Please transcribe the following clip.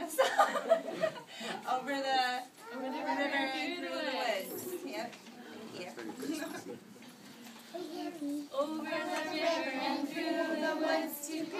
myself over the over the river and through the woods. Yep. Yeah. over the river and through the woods to.